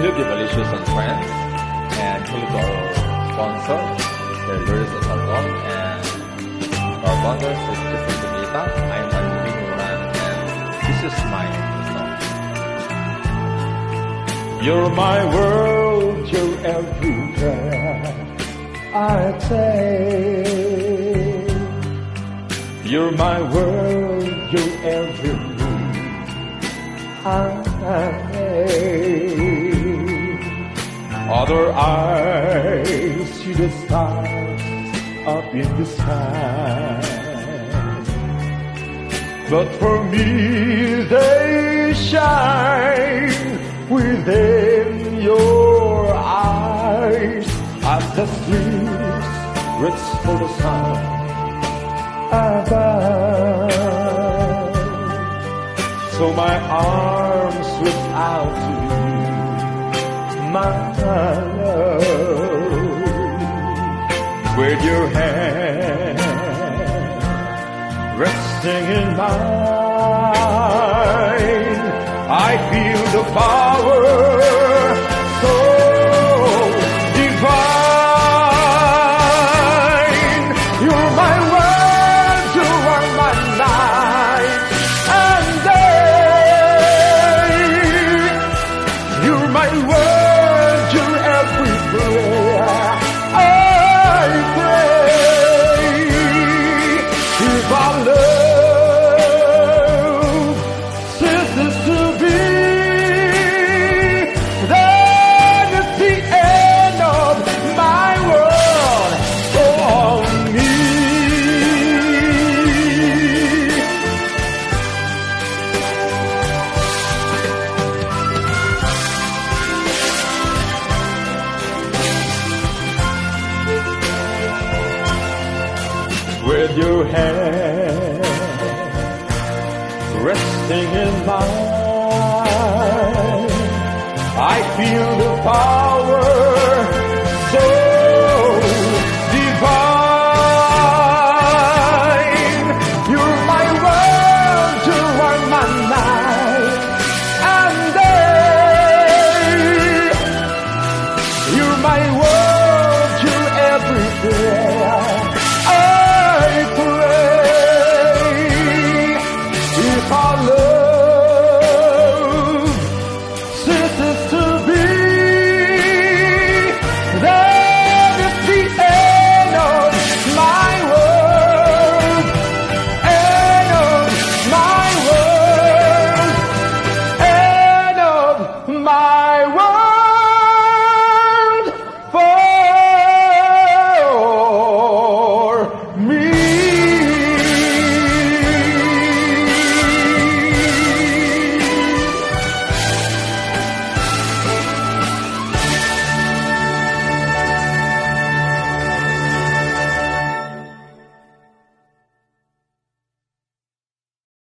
Hello, Divalicious and friends, and hello to our sponsor, the and our. I'm and this is my song. You're my world, you're everywhere I take. You're my world, you're Other eyes see the stars up in the sky. But for me, they shine within your eyes as the sleeves reach for the sun above. So my arms reach out to you, my love, with your hand resting in mine. I feel the power with your hand resting in mine. I feel the power